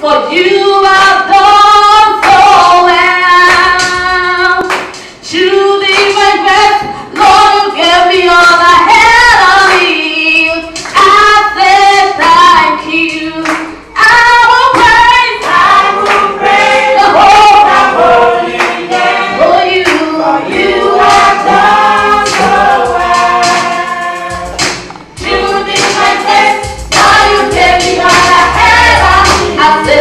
for you até